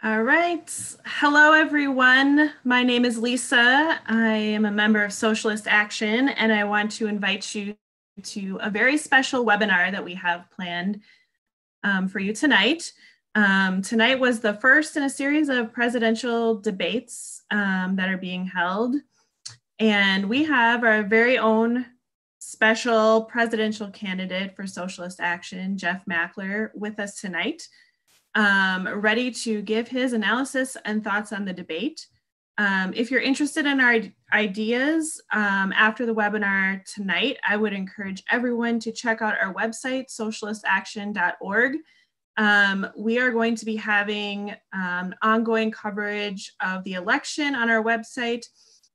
All right. Hello, everyone. My name is Lisa. I am a member of Socialist Action, and I want to invite you to a very special webinar that we have planned um, for you tonight. Um, tonight was the first in a series of presidential debates um, that are being held. And we have our very own special presidential candidate for Socialist Action, Jeff Mackler, with us tonight um, ready to give his analysis and thoughts on the debate. Um, if you're interested in our ideas um, after the webinar tonight, I would encourage everyone to check out our website, socialistaction.org. Um, we are going to be having um, ongoing coverage of the election on our website,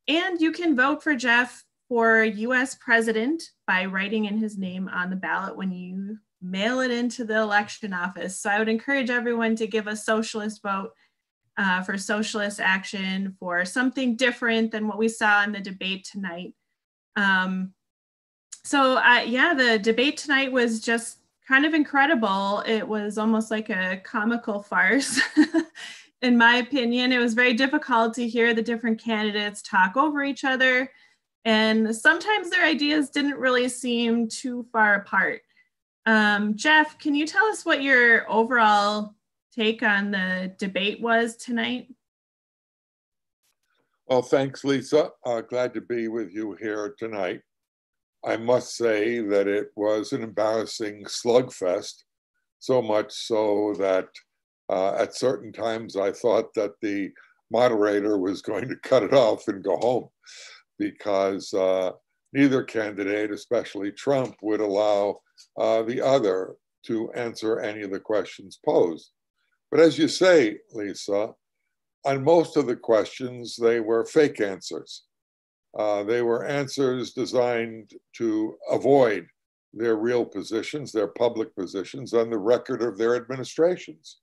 and you can vote for Jeff for US president by writing in his name on the ballot when you mail it into the election office. So I would encourage everyone to give a socialist vote uh, for socialist action for something different than what we saw in the debate tonight. Um, so uh, yeah, the debate tonight was just kind of incredible. It was almost like a comical farce. in my opinion, it was very difficult to hear the different candidates talk over each other. And sometimes their ideas didn't really seem too far apart. Um, Jeff, can you tell us what your overall take on the debate was tonight? Well, thanks, Lisa. Uh, glad to be with you here tonight. I must say that it was an embarrassing slugfest, so much so that uh, at certain times I thought that the moderator was going to cut it off and go home because uh, neither candidate, especially Trump, would allow uh, the other to answer any of the questions posed. But as you say, Lisa, on most of the questions, they were fake answers. Uh, they were answers designed to avoid their real positions, their public positions on the record of their administrations.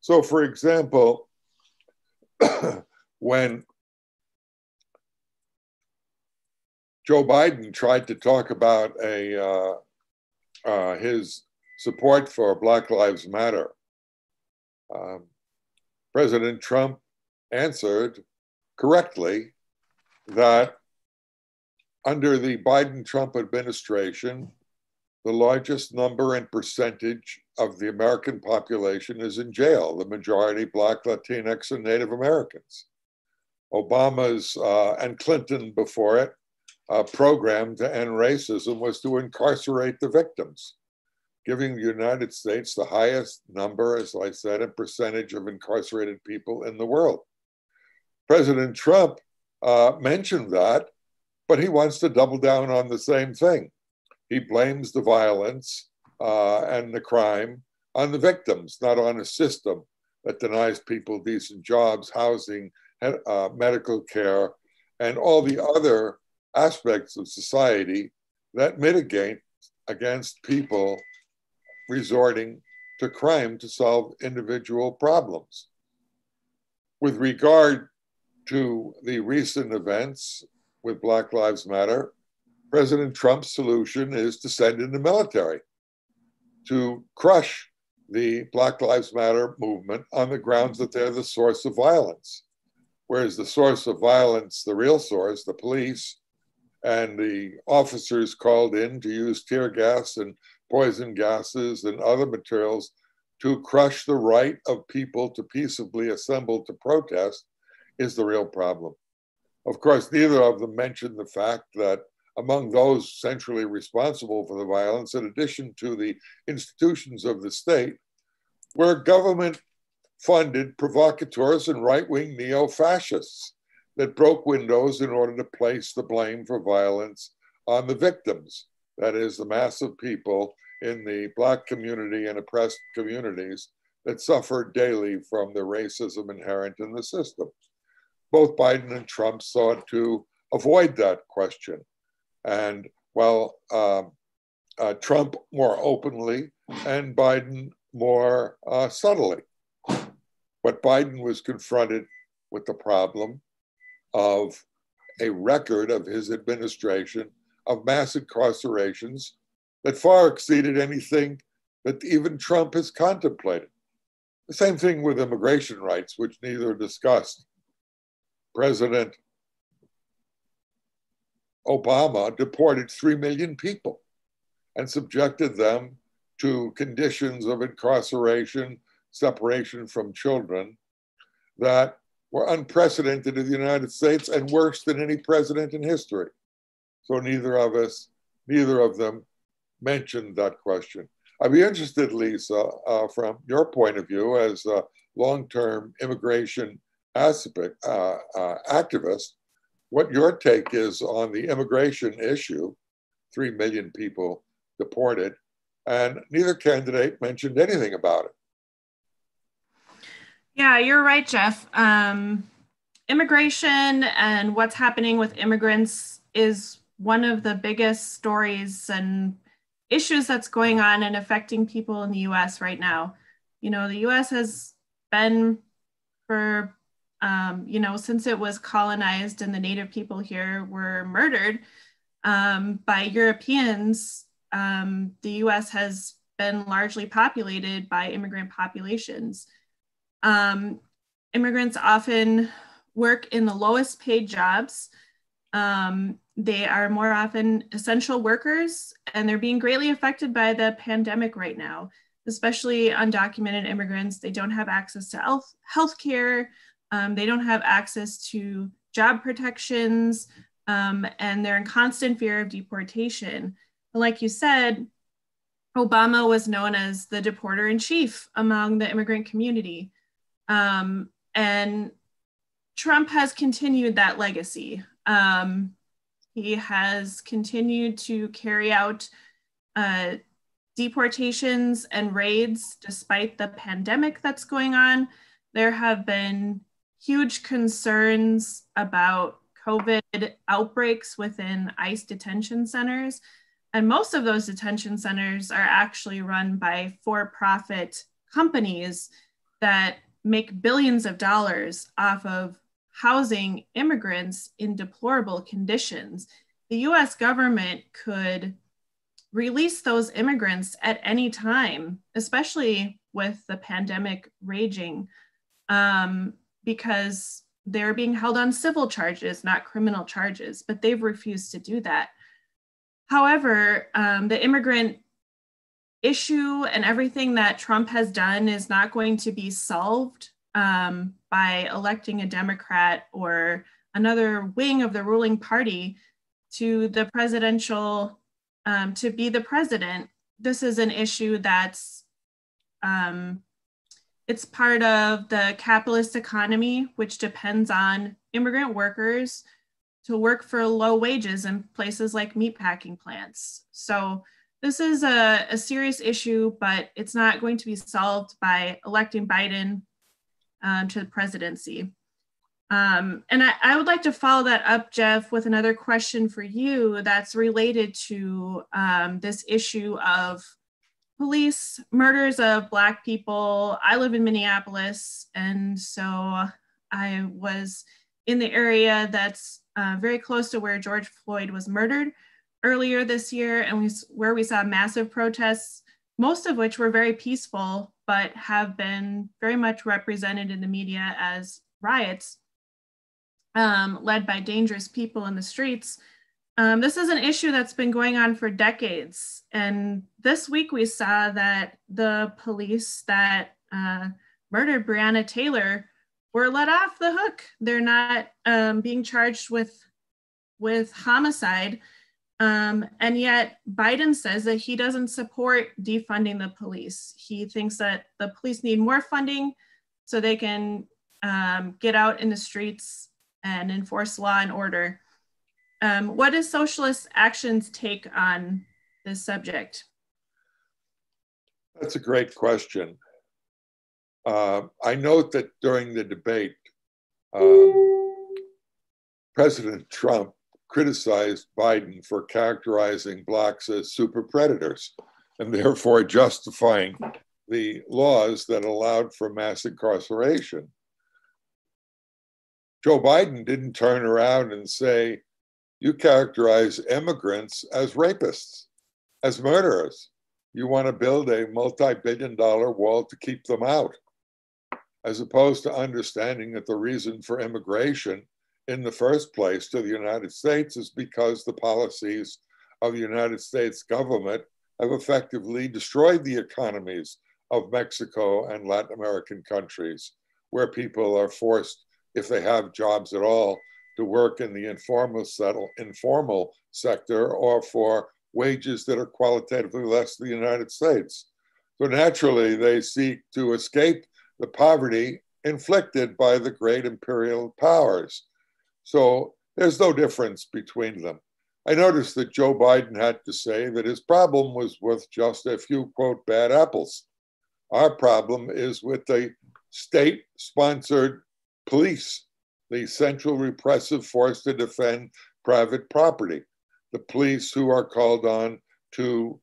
So, for example, when Joe Biden tried to talk about a uh, uh, his support for Black Lives Matter. Um, President Trump answered correctly that under the Biden Trump administration, the largest number and percentage of the American population is in jail, the majority Black, Latinx, and Native Americans. Obama's uh, and Clinton before it uh, program to end racism was to incarcerate the victims, giving the United States the highest number, as I said, and percentage of incarcerated people in the world. President Trump uh, mentioned that, but he wants to double down on the same thing. He blames the violence uh, and the crime on the victims, not on a system that denies people decent jobs, housing, uh, medical care, and all the other aspects of society that mitigate against people resorting to crime to solve individual problems. With regard to the recent events with Black Lives Matter, President Trump's solution is to send in the military to crush the Black Lives Matter movement on the grounds that they're the source of violence. Whereas the source of violence, the real source, the police, and the officers called in to use tear gas and poison gases and other materials to crush the right of people to peaceably assemble to protest is the real problem. Of course, neither of them mentioned the fact that among those centrally responsible for the violence, in addition to the institutions of the state, were government funded provocateurs and right wing neo fascists that broke windows in order to place the blame for violence on the victims. That is, the mass of people in the Black community and oppressed communities that suffer daily from the racism inherent in the system. Both Biden and Trump sought to avoid that question. And while um, uh, Trump more openly and Biden more uh, subtly. But Biden was confronted with the problem of a record of his administration of mass incarcerations that far exceeded anything that even Trump has contemplated. The same thing with immigration rights, which neither discussed. President Obama deported 3 million people and subjected them to conditions of incarceration, separation from children that were unprecedented in the United States and worse than any president in history. So neither of us, neither of them mentioned that question. I'd be interested, Lisa, uh, from your point of view as a long-term immigration aspect, uh, uh, activist, what your take is on the immigration issue. Three million people deported, and neither candidate mentioned anything about it. Yeah, you're right, Jeff. Um, immigration and what's happening with immigrants is one of the biggest stories and issues that's going on and affecting people in the US right now. You know, the US has been for, um, you know, since it was colonized and the native people here were murdered um, by Europeans, um, the US has been largely populated by immigrant populations. Um, immigrants often work in the lowest paid jobs. Um, they are more often essential workers and they're being greatly affected by the pandemic right now, especially undocumented immigrants. They don't have access to health care, um, they don't have access to job protections, um, and they're in constant fear of deportation. Like you said, Obama was known as the deporter in chief among the immigrant community. Um, and Trump has continued that legacy. Um, he has continued to carry out uh, deportations and raids despite the pandemic that's going on. There have been huge concerns about COVID outbreaks within ICE detention centers. And most of those detention centers are actually run by for profit companies that make billions of dollars off of housing immigrants in deplorable conditions. The US government could release those immigrants at any time, especially with the pandemic raging, um, because they're being held on civil charges, not criminal charges, but they've refused to do that. However, um, the immigrant issue and everything that Trump has done is not going to be solved um, by electing a Democrat or another wing of the ruling party to the presidential, um, to be the president. This is an issue that's, um, it's part of the capitalist economy, which depends on immigrant workers to work for low wages in places like meatpacking plants. So this is a, a serious issue, but it's not going to be solved by electing Biden um, to the presidency. Um, and I, I, would like to follow that up, Jeff, with another question for you that's related to um, this issue of police murders of Black people. I live in Minneapolis, and so I was in the area that's uh, very close to where George Floyd was murdered earlier this year, and we, where we saw massive protests most of which were very peaceful, but have been very much represented in the media as riots um, led by dangerous people in the streets. Um, this is an issue that's been going on for decades. And this week we saw that the police that uh, murdered Breonna Taylor were let off the hook. They're not um, being charged with, with homicide. Um, and yet, Biden says that he doesn't support defunding the police. He thinks that the police need more funding so they can um, get out in the streets and enforce law and order. Um, what is Socialist Action's take on this subject? That's a great question. Uh, I note that during the debate, uh, President Trump criticized Biden for characterizing blacks as super predators and therefore justifying the laws that allowed for mass incarceration. Joe Biden didn't turn around and say, You characterize immigrants as rapists, as murderers. You want to build a multi billion dollar wall to keep them out. as opposed to understanding that the reason for immigration in the first place to the United States is because the policies of the United States government have effectively destroyed the economies of Mexico and Latin American countries, where people are forced, if they have jobs at all, to work in the informal, settle, informal sector or for wages that are qualitatively less than the United States. So naturally, they seek to escape the poverty inflicted by the great imperial powers. So there's no difference between them. I noticed that Joe Biden had to say that his problem was with just a few, quote, bad apples. Our problem is with the state sponsored police, the central repressive force to defend private property, the police who are called on to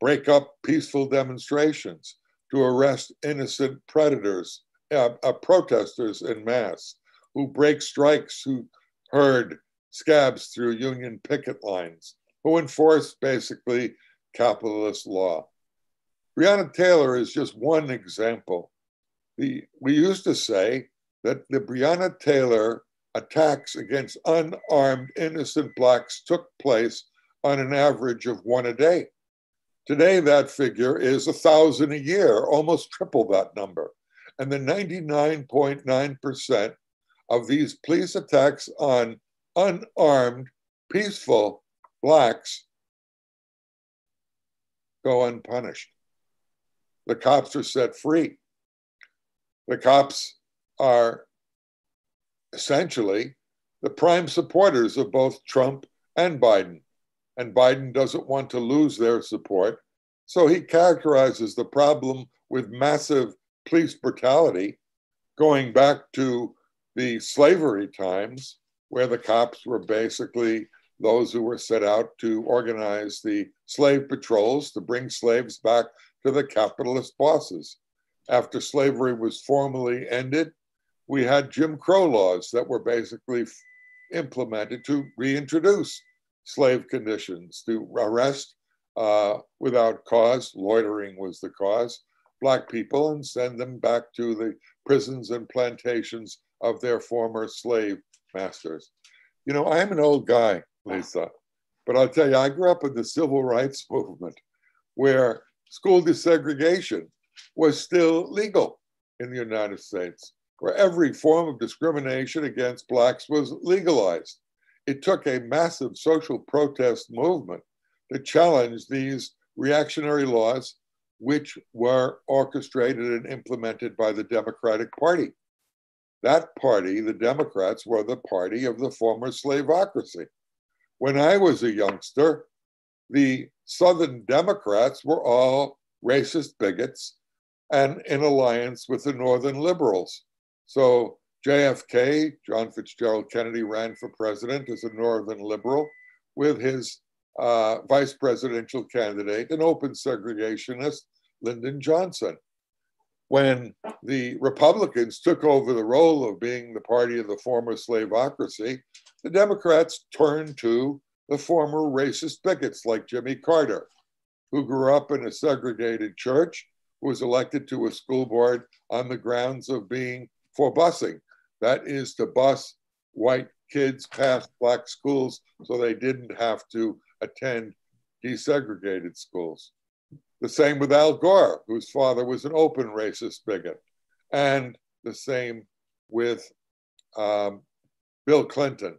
break up peaceful demonstrations, to arrest innocent predators, uh, uh, protesters in mass, who break strikes, who herd scabs through union picket lines, who enforce basically capitalist law. Breonna Taylor is just one example. The, we used to say that the Breonna Taylor attacks against unarmed innocent blacks took place on an average of one a day. Today, that figure is a thousand a year, almost triple that number. And the 99.9% of these police attacks on unarmed, peaceful blacks go unpunished. The cops are set free. The cops are essentially the prime supporters of both Trump and Biden. And Biden doesn't want to lose their support. So he characterizes the problem with massive police brutality going back to the slavery times, where the cops were basically those who were set out to organize the slave patrols to bring slaves back to the capitalist bosses. After slavery was formally ended, we had Jim Crow laws that were basically implemented to reintroduce slave conditions, to arrest uh, without cause, loitering was the cause, black people and send them back to the prisons and plantations of their former slave masters. You know, I'm an old guy, Lisa, but I'll tell you, I grew up in the civil rights movement where school desegregation was still legal in the United States where every form of discrimination against Blacks was legalized. It took a massive social protest movement to challenge these reactionary laws, which were orchestrated and implemented by the Democratic Party. That party, the Democrats, were the party of the former slavocracy. When I was a youngster, the Southern Democrats were all racist bigots and in alliance with the Northern liberals. So JFK, John Fitzgerald Kennedy, ran for president as a Northern liberal with his uh, vice presidential candidate, an open segregationist, Lyndon Johnson. When the Republicans took over the role of being the party of the former slaveocracy, the Democrats turned to the former racist bigots like Jimmy Carter, who grew up in a segregated church, was elected to a school board on the grounds of being for busing. That is to bus white kids past black schools so they didn't have to attend desegregated schools. The same with Al Gore, whose father was an open racist bigot. And the same with um, Bill Clinton,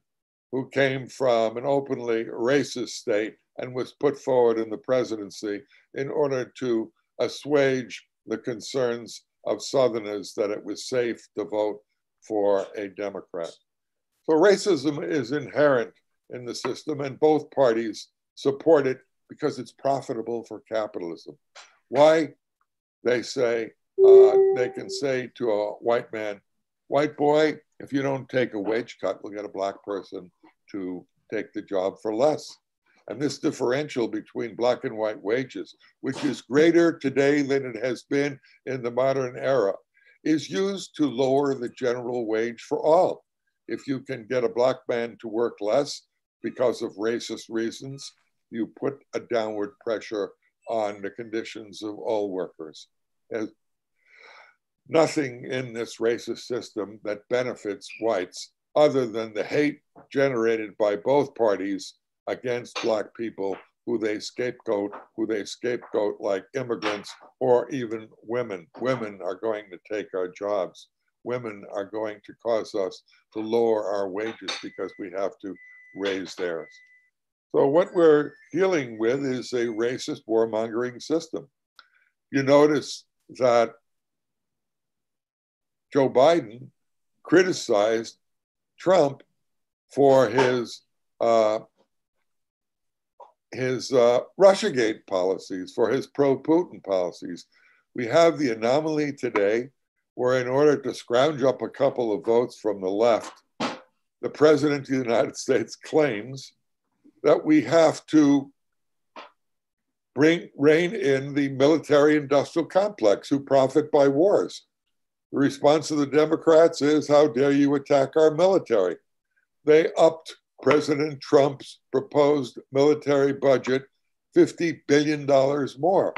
who came from an openly racist state and was put forward in the presidency in order to assuage the concerns of Southerners that it was safe to vote for a Democrat. So racism is inherent in the system, and both parties support it because it's profitable for capitalism. Why? They say, uh, they can say to a white man, white boy, if you don't take a wage cut, we'll get a black person to take the job for less. And this differential between black and white wages, which is greater today than it has been in the modern era, is used to lower the general wage for all. If you can get a black man to work less because of racist reasons, you put a downward pressure on the conditions of all workers. As nothing in this racist system that benefits whites other than the hate generated by both parties against Black people who they scapegoat, who they scapegoat like immigrants or even women. Women are going to take our jobs. Women are going to cause us to lower our wages because we have to raise theirs. So, what we're dealing with is a racist warmongering system. You notice that Joe Biden criticized Trump for his uh, his uh, Russiagate policies, for his pro-Putin policies. We have the anomaly today where, in order to scrounge up a couple of votes from the left, the president of the United States claims that we have to bring rein in the military-industrial complex who profit by wars. The response of the Democrats is, "How dare you attack our military?" They upped President Trump's proposed military budget $50 billion more.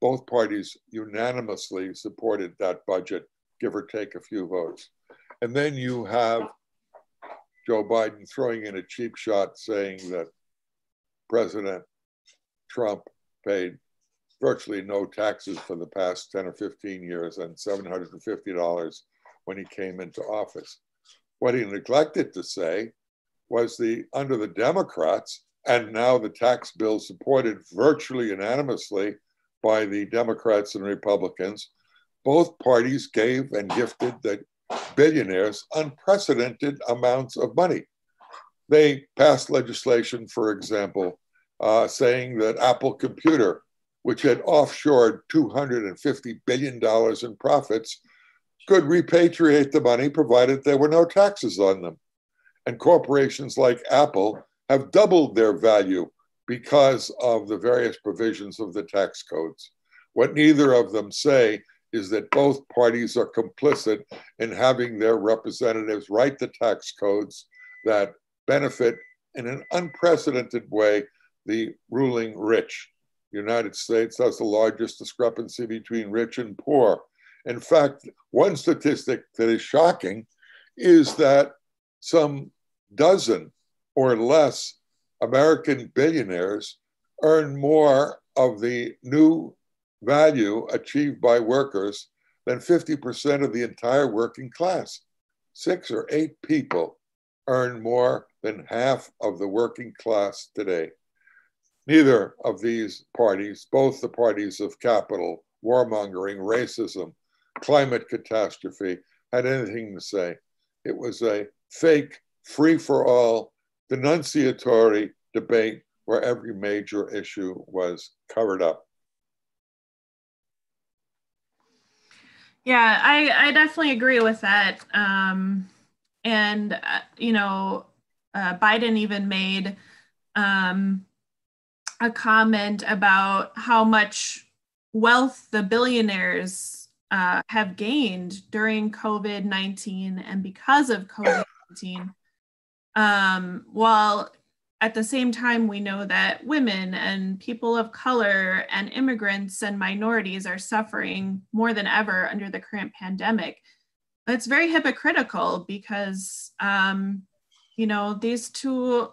Both parties unanimously supported that budget, give or take a few votes. And then you have Joe Biden throwing in a cheap shot saying that President Trump paid virtually no taxes for the past 10 or 15 years and $750 when he came into office. What he neglected to say was the under the Democrats, and now the tax bill supported virtually unanimously by the Democrats and Republicans, both parties gave and gifted the billionaires unprecedented amounts of money. They passed legislation, for example, uh, saying that Apple Computer, which had offshored $250 billion in profits, could repatriate the money provided there were no taxes on them. And corporations like Apple have doubled their value because of the various provisions of the tax codes. What neither of them say is that both parties are complicit in having their representatives write the tax codes that benefit in an unprecedented way the ruling rich. The United States has the largest discrepancy between rich and poor. In fact, one statistic that is shocking is that some dozen or less American billionaires earn more of the new value achieved by workers than 50% of the entire working class. Six or eight people earn more than half of the working class today. Neither of these parties, both the parties of capital, warmongering, racism, climate catastrophe, had anything to say. It was a fake free for all, denunciatory debate where every major issue was covered up. Yeah, I, I definitely agree with that. Um, and, uh, you know, uh, Biden even made um, a comment about how much wealth the billionaires uh, have gained during COVID 19 and because of COVID 19. Um, while at the same time, we know that women and people of color and immigrants and minorities are suffering more than ever under the current pandemic. It's very hypocritical because, um, you know, these two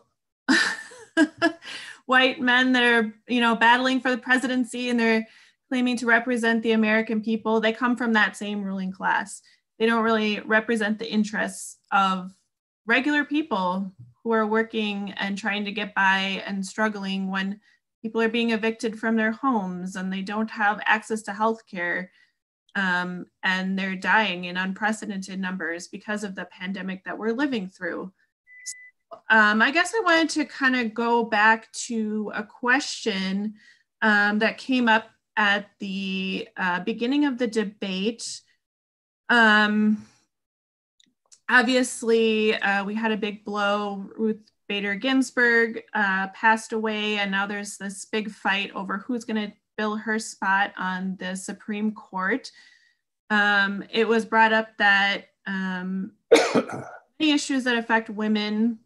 white men that are, you know, battling for the presidency and they're claiming to represent the American people, they come from that same ruling class. They don't really represent the interests of regular people who are working and trying to get by and struggling when people are being evicted from their homes and they don't have access to health care um, and they're dying in unprecedented numbers because of the pandemic that we're living through. um, I guess I wanted to kind of go back to a question um, that came up at the uh, beginning of the debate. Um, obviously, uh, we had a big blow. Ruth Bader Ginsburg uh, passed away, and now there's this big fight over who's going to fill her spot on the Supreme Court. Um, it was brought up that um, many issues that affect women,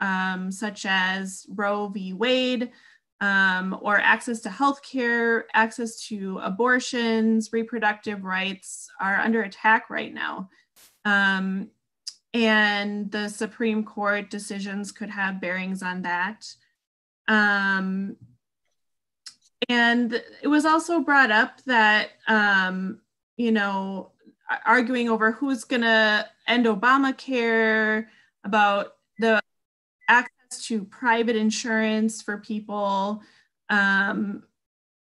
um, such as Roe v. Wade, um, or access to health care, access to abortions, reproductive rights are under attack right now. Um, and the Supreme Court decisions could have bearings on that. Um, and it was also brought up that, um, you know, arguing over who's going to end Obamacare, about the access to private insurance for people. Um,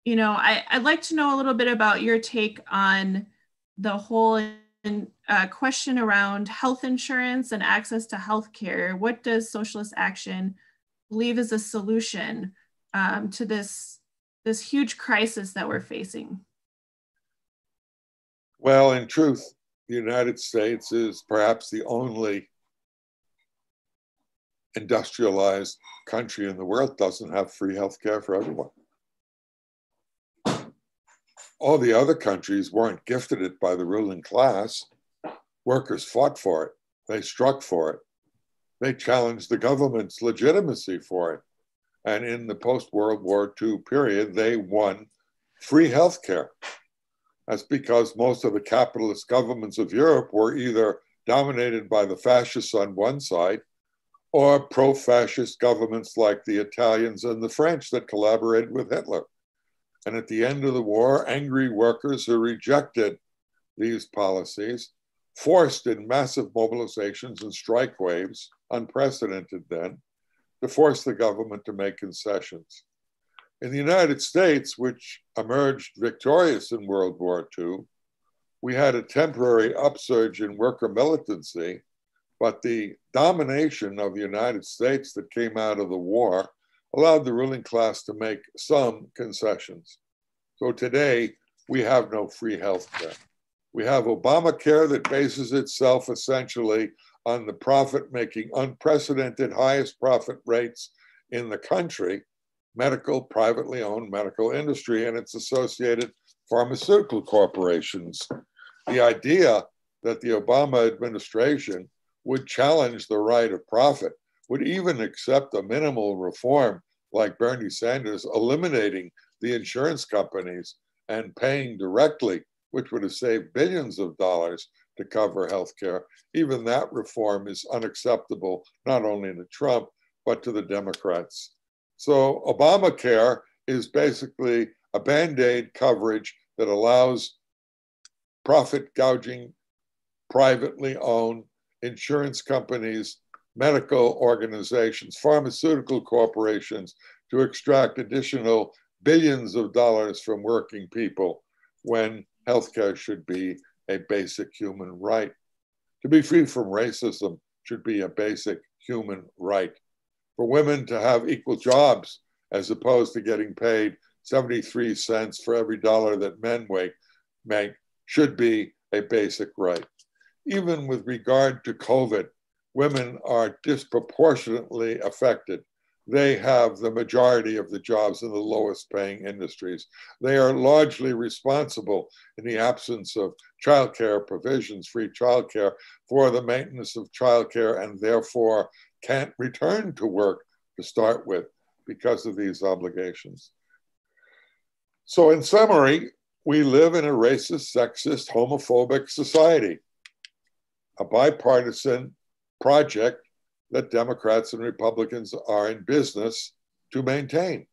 you know, I, would like to know a little bit about your take on the whole uh, question around health insurance and access to health care. What does Socialist Action believe is a solution um, to this, this huge crisis that we're facing? Well, in truth, the United States is perhaps the only industrialized country in the world doesn't have free health care for everyone. All the other countries weren't gifted it by the ruling class. Workers fought for it, they struck for it, they challenged the government's legitimacy for it. And in the post World War II period, they won free health care. That's because most of the capitalist governments of Europe were either dominated by the fascists on one side or pro fascist governments like the Italians and the French that collaborated with Hitler. And at the end of the war, angry workers who rejected these policies forced in massive mobilizations and strike waves, unprecedented then, to force the government to make concessions. In the United States, which emerged victorious in World War II, we had a temporary upsurge in worker militancy, but the domination of the United States that came out of the war allowed the ruling class to make some concessions. So today, we have no free health care. We have Obamacare that bases itself essentially on the profit making, unprecedented highest profit rates in the country medical, privately owned medical industry and its associated pharmaceutical corporations. The idea that the Obama administration would challenge the right of profit, would even accept a minimal reform like Bernie Sanders eliminating the insurance companies and paying directly, which would have saved billions of dollars to cover health care. Even that reform is unacceptable, not only to Trump, but to the Democrats. So Obamacare is basically a band-aid coverage that allows profit gouging, privately owned insurance companies, medical organizations, pharmaceutical corporations to extract additional billions of dollars from working people when healthcare should be a basic human right. To be free from racism should be a basic human right for women to have equal jobs as opposed to getting paid 73 cents for every dollar that men make, make should be a basic right. Even with regard to COVID, women are disproportionately affected. They have the majority of the jobs in the lowest paying industries. They are largely responsible in the absence of childcare provisions, free childcare, for the maintenance of childcare and therefore can't return to work to start with because of these obligations. So, in summary, we live in a racist, sexist, homophobic society, a bipartisan project that Democrats and Republicans are in business to maintain,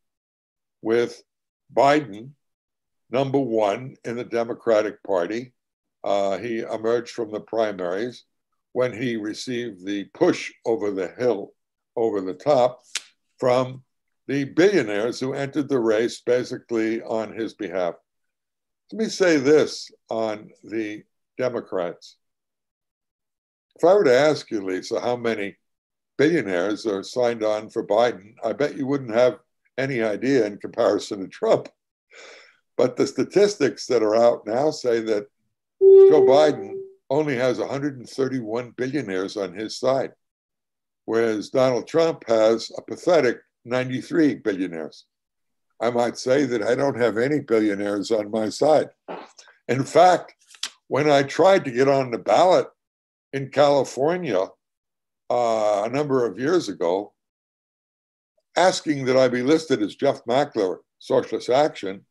with Biden number one in the Democratic Party. Uh, he emerged from the primaries when he received the push over the hill, over the top, from the billionaires who entered the race basically on his behalf. Let me say this on the Democrats. If I were to ask you, Lisa, how many billionaires are signed on for Biden, I bet you wouldn't have any idea in comparison to Trump. But the statistics that are out now say that Joe Biden only has 131 billionaires on his side, whereas Donald Trump has a pathetic 93 billionaires. I might say that I don't have any billionaires on my side. In fact, when I tried to get on the ballot in California uh, a number of years ago, asking that I be listed as Jeff Mackler, Socialist Action,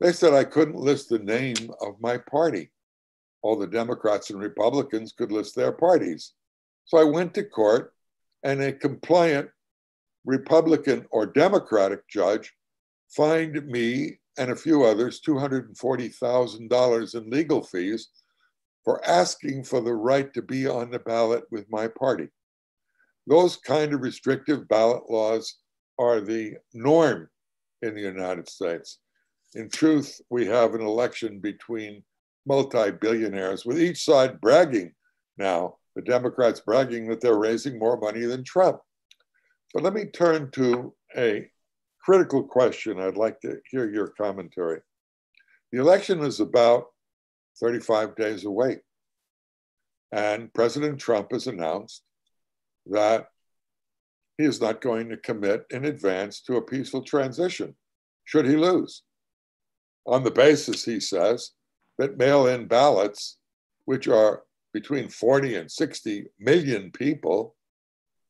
they said I couldn't list the name of my party. All the Democrats and Republicans could list their parties. So I went to court, and a compliant Republican or Democratic judge fined me and a few others $240,000 in legal fees for asking for the right to be on the ballot with my party. Those kind of restrictive ballot laws are the norm in the United States. In truth, we have an election between multi billionaires, with each side bragging now, the Democrats bragging that they're raising more money than Trump. But let me turn to a critical question. I'd like to hear your commentary. The election is about 35 days away. And President Trump has announced that he is not going to commit in advance to a peaceful transition should he lose. On the basis, he says, that mail in ballots, which are between 40 and 60 million people,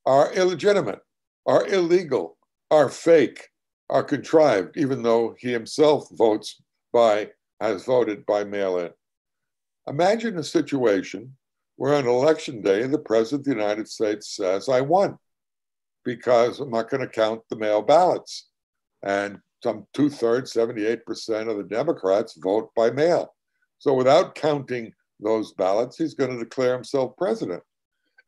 are illegitimate, are illegal, are fake, are contrived, even though he himself votes by, has voted by mail in. Imagine a situation where on election day, the President of the United States says, I won because I'm not going to count the mail ballots. And some two thirds, 78% of the Democrats vote by mail. So without counting those ballots, he's going to declare himself president.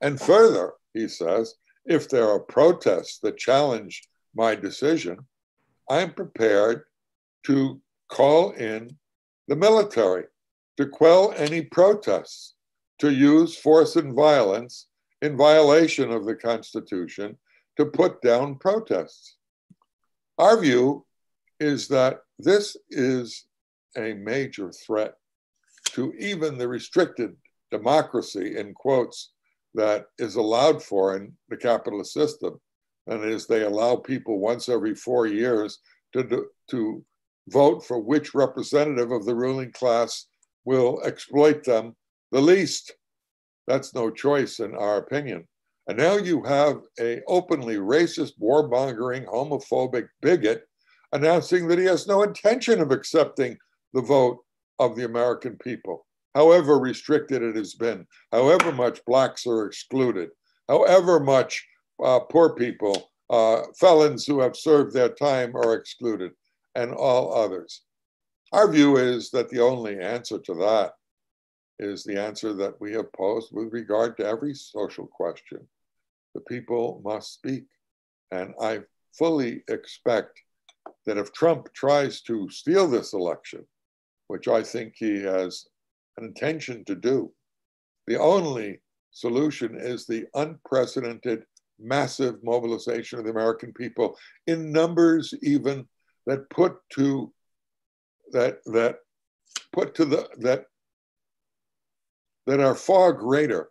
And further, he says, if there are protests that challenge my decision, I'm prepared to call in the military to quell any protests, to use force and violence in violation of the Constitution to put down protests. Our view is that this is a major threat to even the restricted democracy, in quotes, that is allowed for in the capitalist system. And is they allow people once every four years to, to vote for which representative of the ruling class will exploit them the least. That's no choice in our opinion. And now you have a openly racist, warmongering, homophobic bigot announcing that he has no intention of accepting the vote of the American people, however restricted it has been, however much blacks are excluded, however much uh, poor people, uh, felons who have served their time are excluded, and all others. Our view is that the only answer to that is the answer that we have posed with regard to every social question the people must speak. And I fully expect that if Trump tries to steal this election, which I think he has an intention to do, the only solution is the unprecedented massive mobilization of the American people in numbers even that put to that that put to the that that are far greater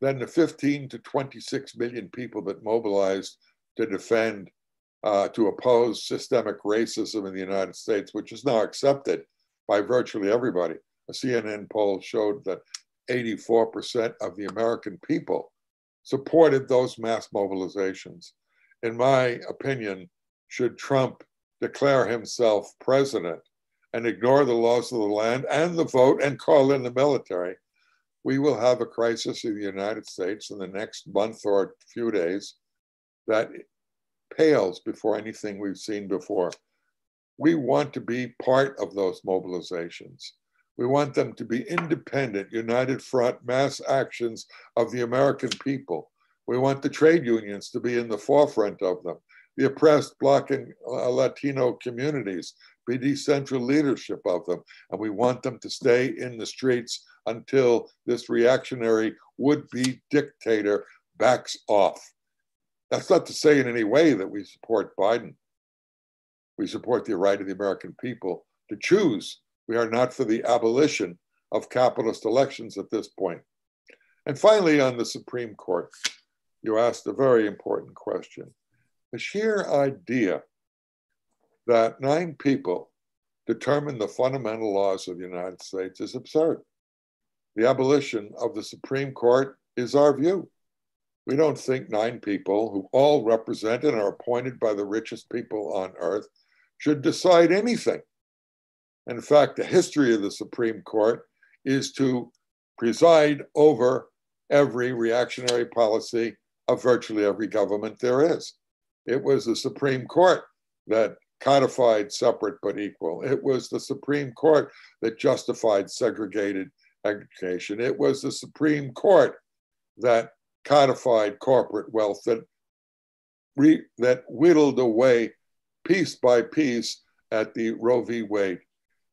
than the 15 to 26 million people that mobilized to defend, uh, to oppose systemic racism in the United States, which is now accepted by virtually everybody. A CNN poll showed that 84% of the American people supported those mass mobilizations. In my opinion, should Trump declare himself president and ignore the laws of the land and the vote and call in the military, we will have a crisis in the United States in the next month or few days that pales before anything we've seen before. We want to be part of those mobilizations. We want them to be independent, united front mass actions of the American people. We want the trade unions to be in the forefront of them, the oppressed Black and uh, Latino communities, be the central leadership of them. And we want them to stay in the streets until this reactionary would be dictator backs off. That's not to say in any way that we support Biden. We support the right of the American people to choose. We are not for the abolition of capitalist elections at this point. And finally, on the Supreme Court, you asked a very important question. The sheer idea that nine people determine the fundamental laws of the United States is absurd. The abolition of the Supreme Court is our view. We don't think nine people who all represent and are appointed by the richest people on earth should decide anything. In fact, the history of the Supreme Court is to preside over every reactionary policy of virtually every government there is. It was the Supreme Court that codified separate but equal. It was the Supreme Court that justified segregated education. It was the Supreme Court that codified corporate wealth that re, that whittled away piece by piece at the Roe v. Wade.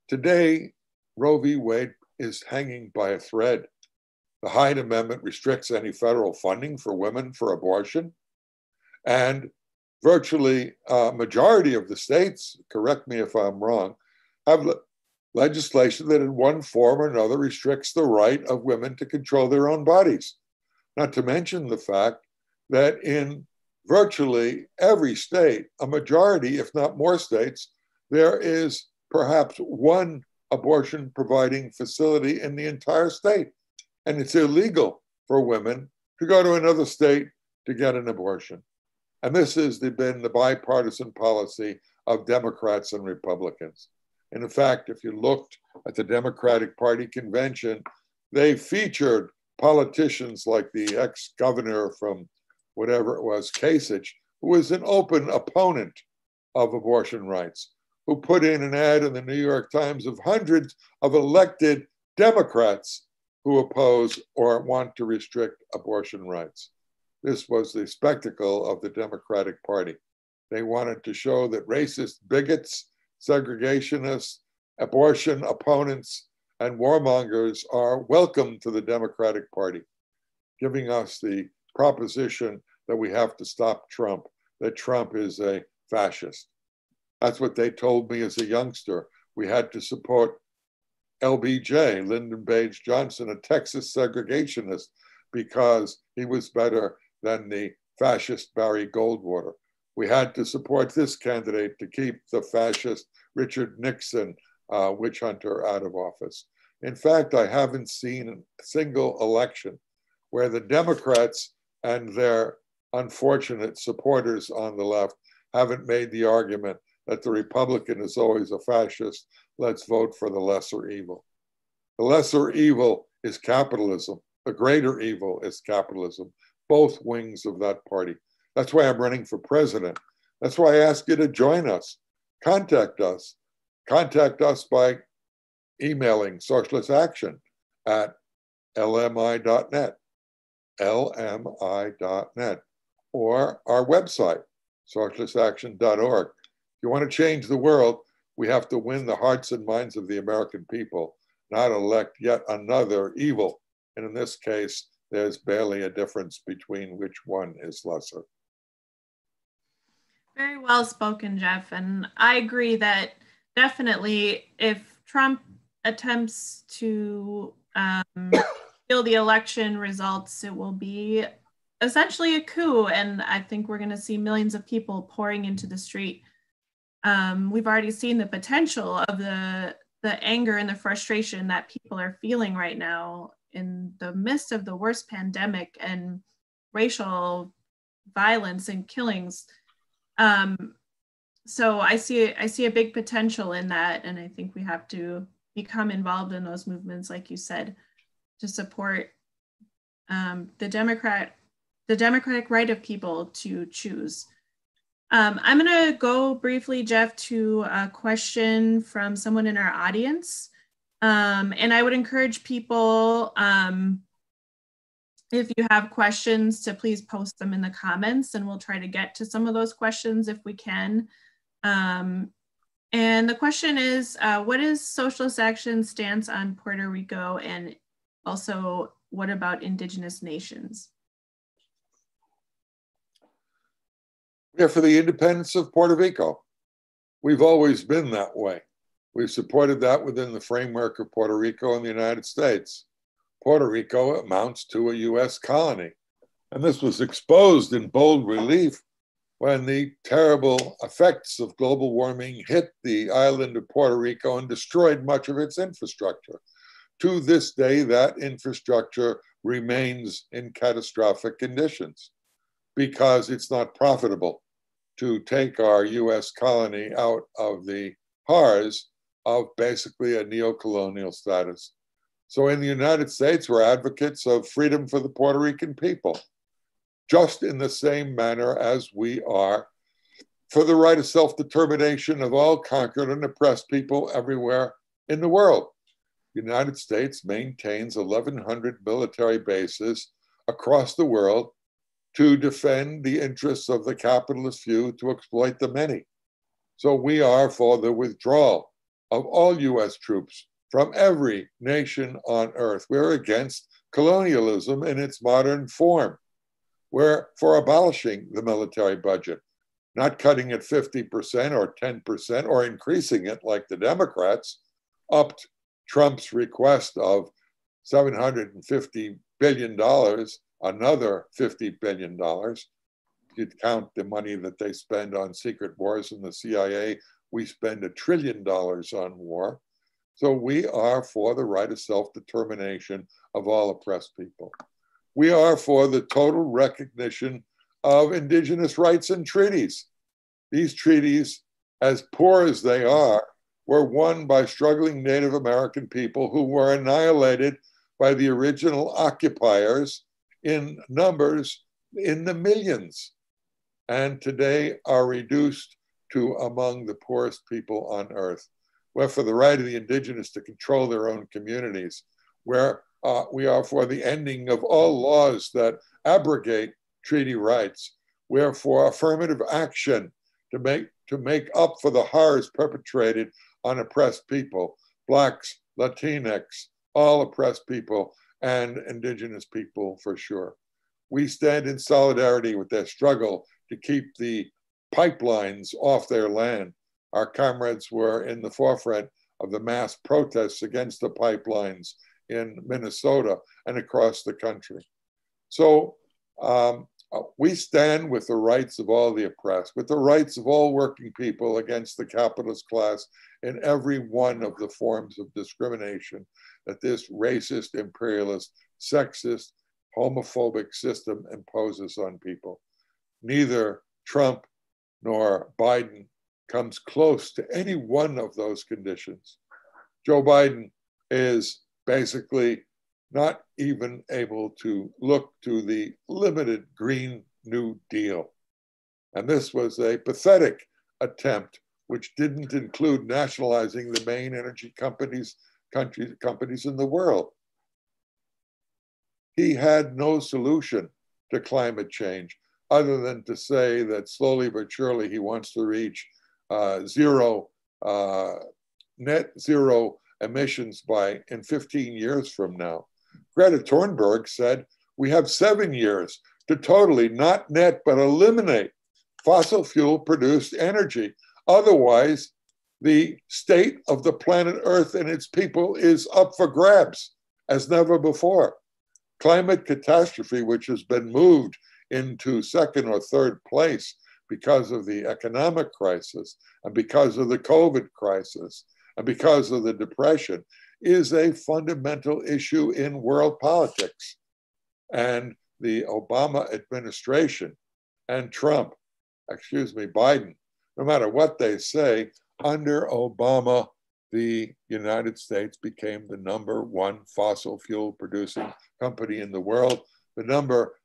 Today, Roe v. Wade is hanging by a thread. The Hyde Amendment restricts any federal funding for women for abortion. And virtually a majority of the states, correct me if I'm wrong, have le- legislation that in one form or another restricts the right of women to control their own bodies. Not to mention the fact that in virtually every state, a majority, if not more states, there is perhaps one abortion providing facility in the entire state. And it's illegal for women to go to another state to get an abortion. And this has been the bipartisan policy of Democrats and Republicans. And in fact, if you looked at the Democratic Party convention, they featured politicians like the ex governor from whatever it was, Kasich, who was an open opponent of abortion rights, who put in an ad in the New York Times of hundreds of elected Democrats who oppose or want to restrict abortion rights. This was the spectacle of the Democratic Party. They wanted to show that racist bigots, segregationists, abortion opponents, and warmongers are welcome to the Democratic Party, giving us the proposition that we have to stop Trump, that Trump is a fascist. That's what they told me as a youngster. We had to support LBJ, Lyndon Baines Johnson, a Texas segregationist, because he was better than the fascist Barry Goldwater. We had to support this candidate to keep the fascist Richard Nixon uh, witch hunter out of office. In fact, I haven't seen a single election where the Democrats and their unfortunate supporters on the left haven't made the argument that the Republican is always a fascist. Let's vote for the lesser evil. The lesser evil is capitalism. The greater evil is capitalism both wings of that party. That's why I'm running for president. That's why I ask you to join us. Contact us. Contact us by emailing Socialist Action at lmi.net, lmi.net, or our website, socialistaction.org. If you want to change the world, we have to win the hearts and minds of the American people, not elect yet another evil. And in this case, there's barely a difference between which one is lesser. Very well spoken, Jeff. And I agree that definitely if Trump attempts to um, steal the election results, it will be essentially a coup. And I think we're going to see millions of people pouring into the street. Um, we've already seen the potential of the the anger and the frustration that people are feeling right now in the midst of the worst pandemic and racial violence and killings. Um, so I see I see a big potential in that, and I think we have to become involved in those movements, like you said, to support um, the Democrat the democratic right of people to choose. Um, I'm going to go briefly, Jeff, to a question from someone in our audience. Um, and I would encourage people, um, if you have questions, to please post them in the comments and we'll try to get to some of those questions if we can. Um, and the question is, uh, what is Socialist Action's stance on Puerto Rico and also what about indigenous nations? Are for the independence of Puerto Rico. We've always been that way. We've supported that within the framework of Puerto Rico and the United States. Puerto Rico amounts to a US colony. And this was exposed in bold relief when the terrible effects of global warming hit the island of Puerto Rico and destroyed much of its infrastructure. to this day, that infrastructure remains in catastrophic conditions because it's not profitable to take our US colony out of the HARS of basically a neo-colonial status. So in the United States, we're advocates of freedom for the Puerto Rican people, just in the same manner as we are for the right of self-determination of all conquered and oppressed people everywhere in the world. The United States maintains 1,100 military bases across the world to defend the interests of the capitalist few to exploit the many. So we are for the withdrawal of all US troops from every nation on earth. We're against colonialism in its modern form. We're for abolishing the military budget, not cutting it 50% or 10% or increasing it like the Democrats, up Trump's request of $750 billion another $50 billion. You'd count the money that they spend on secret wars and the CIA, we spend a trillion dollars on war. So we are for the right of self determination of all oppressed people. We are for the total recognition of indigenous rights and treaties. These treaties, as poor as they are, were won by struggling Native American people who were annihilated by the original occupiers in numbers in the millions and today are reduced to among the poorest people on earth. We're for the right of the indigenous to control their own communities, where uh, we are for the ending of all laws that abrogate treaty rights. We're for affirmative action to make, to make up for the horrors perpetrated on oppressed people, Blacks, Latinx, all oppressed people, and indigenous people for sure. We stand in solidarity with their struggle to keep the pipelines off their land. Our comrades were in the forefront of the mass protests against the pipelines in Minnesota and across the country. So um, we stand with the rights of all the oppressed, with the rights of all working people against the capitalist class in every one of the forms of discrimination that this racist, imperialist, sexist, homophobic system imposes on people. Neither Trump nor Biden comes close to any one of those conditions. Joe Biden is basically not even able to look to the limited Green New Deal. And this was a pathetic attempt, which didn't include nationalizing the main energy companies countries, companies in the world. He had no solution to climate change other than to say that slowly but surely he wants to reach uh, zero, uh, net zero emissions by in 15 years from now. Greta Thunberg said, we have seven years to totally not net, but eliminate fossil fuel produced energy. Otherwise, the state of the planet Earth and its people is up for grabs as never before. Climate catastrophe, which has been moved into second or third place because of the economic crisis and because of the COVID crisis and because of the depression, is a fundamental issue in world politics. And the Obama administration and Trump, excuse me, Biden, no matter what they say, under Obama, the United States became the number one fossil fuel producing company in the world, the number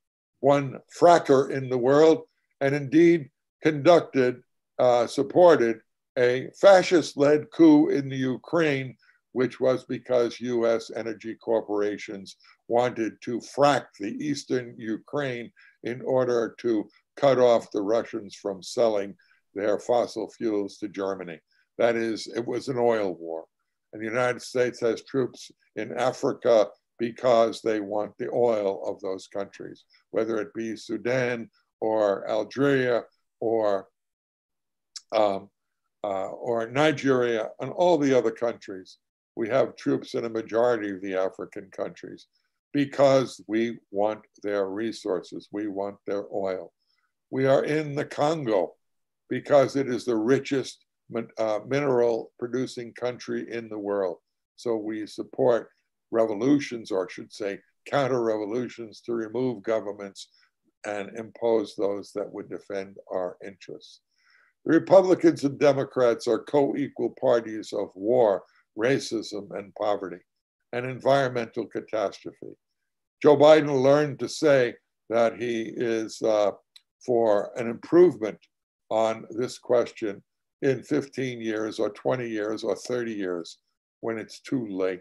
one fracker in the world, and indeed conducted, uh, supported a fascist led coup in the Ukraine, which was because US energy corporations wanted to frack the eastern Ukraine in order to cut off the Russians from selling their fossil fuels to Germany. That is, it was an oil war. And the United States has troops in Africa because they want the oil of those countries, whether it be Sudan or Algeria or um, uh, or Nigeria and all the other countries. We have troops in a majority of the African countries because we want their resources. We want their oil. We are in the Congo because it is the richest uh, mineral producing country in the world. So we support revolutions, or I should say, counter revolutions to remove governments and impose those that would defend our interests. The Republicans and Democrats are co equal parties of war, racism, and poverty, and environmental catastrophe. Joe Biden learned to say that he is uh, for an improvement on this question in 15 years or 20 years or 30 years when it's too late.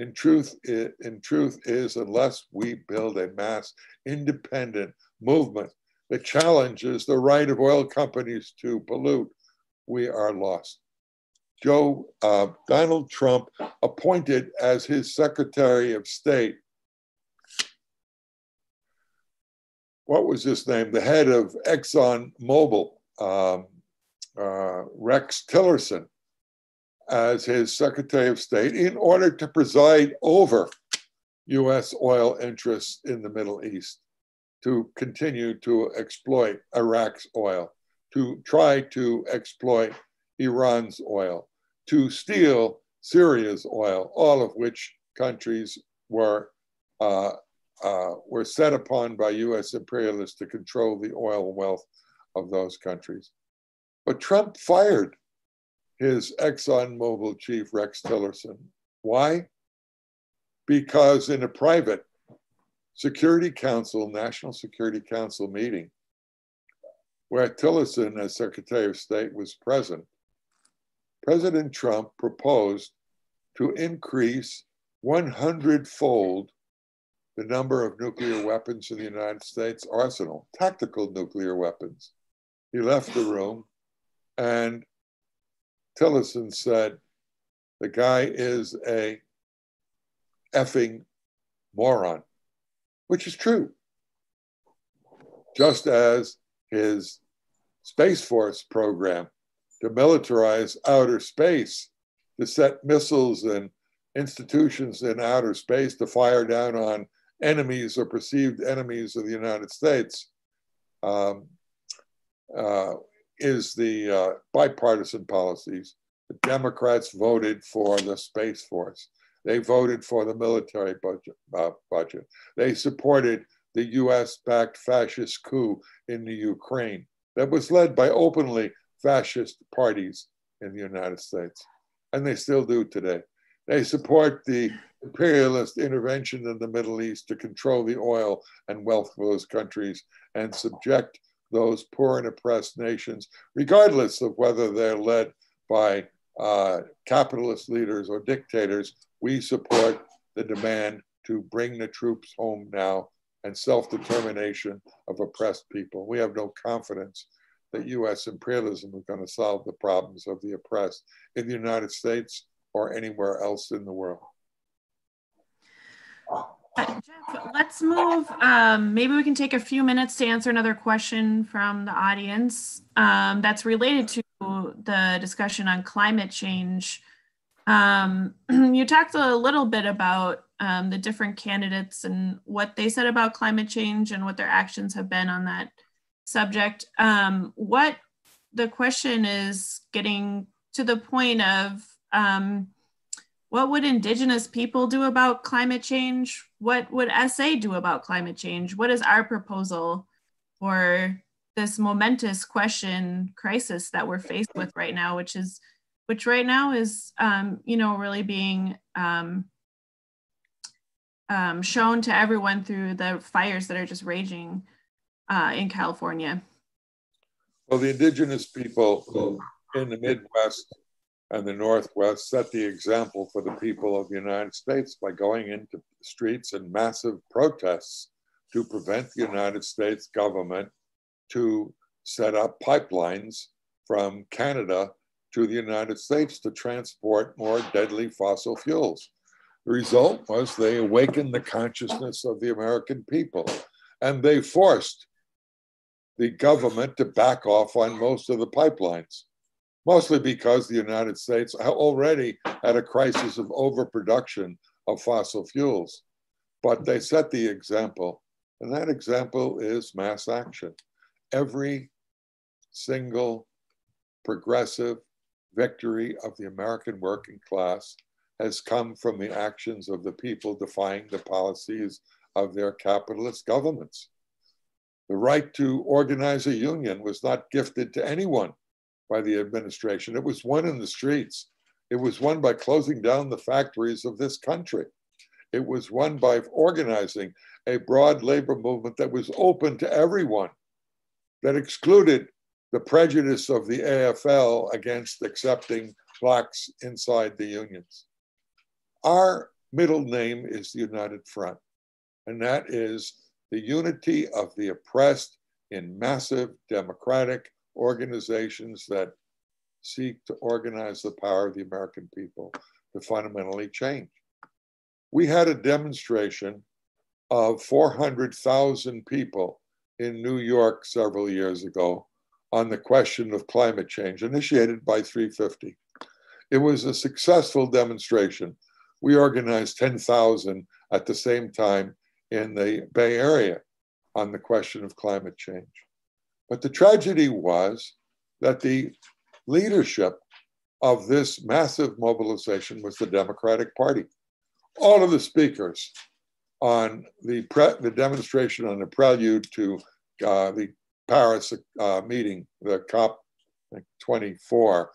In truth, in truth is unless we build a mass independent movement that challenges the right of oil companies to pollute, we are lost. Joe uh, Donald Trump appointed as his Secretary of State. What was his name? The head of Exxon Mobil, um, uh, Rex Tillerson, as his Secretary of State in order to preside over US oil interests in the Middle East, to continue to exploit Iraq's oil, to try to exploit Iran's oil, to steal Syria's oil, all of which countries were, uh, uh, were set upon by US imperialists to control the oil wealth of those countries. But Trump fired his ExxonMobil chief, Rex Tillerson. Why? Because in a private Security Council, National Security Council meeting, where Tillerson, as Secretary of State, was present, President Trump proposed to increase 100 fold the number of nuclear weapons in the United States arsenal, tactical nuclear weapons. He left the room and Tillerson said, the guy is a effing moron, which is true. Just as his Space Force program to militarize outer space, to set missiles and institutions in outer space to fire down on enemies or perceived enemies of the United States, um, uh, is the uh, bipartisan policies. The Democrats voted for the Space Force. They voted for the military budget. Uh, budget. They supported the US backed fascist coup in the Ukraine that was led by openly fascist parties in the United States. And they still do today. They support the imperialist intervention in the Middle East to control the oil and wealth of those countries and subject those poor and oppressed nations, regardless of whether they're led by uh, capitalist leaders or dictators. We support the demand to bring the troops home now and self determination of oppressed people. We have no confidence that US imperialism is going to solve the problems of the oppressed in the United States or anywhere else in the world. Jeff, let's move. Um, maybe we can take a few minutes to answer another question from the audience um, that's related to the discussion on climate change. Um, you talked a little bit about um, the different candidates and what they said about climate change and what their actions have been on that subject. Um, what the question is getting to the point of um, what would indigenous people do about climate change? What would sa do about climate change? What is our proposal for this momentous question crisis that we're faced with right now which is which right now is um, you know really being um, um, shown to everyone through the fires that are just raging uh, in california? Well the indigenous people in the midwest and the Northwest set the example for the people of the United States by going into streets and massive protests to prevent the United States government to set up pipelines from Canada to the United States to transport more deadly fossil fuels. The result was they awakened the consciousness of the American people and they forced the government to back off on most of the pipelines mostly because the United States already had a crisis of overproduction of fossil fuels. But they set the example, and that example is mass action. Every single progressive victory of the American working class has come from the actions of the people defying the policies of their capitalist governments. The right to organize a union was not gifted to anyone by the administration. It was won in the streets. It was won by closing down the factories of this country. It was won by organizing a broad labor movement that was open to everyone, that excluded the prejudice of the AFL against accepting blacks inside the unions. Our middle name is the United Front, and that is the unity of the oppressed in massive democratic organizations that seek to organize the power of the American people to fundamentally change. We had a demonstration of 400,000 people in New York several years ago on the question of climate change, initiated by 350. It was a successful demonstration. We organized 10,000 at the same time in the Bay Area on the question of climate change. But the tragedy was that the leadership of this massive mobilization was the Democratic Party. All of the speakers on the, pre- the demonstration on the prelude to uh, the Paris uh, meeting, the COP 24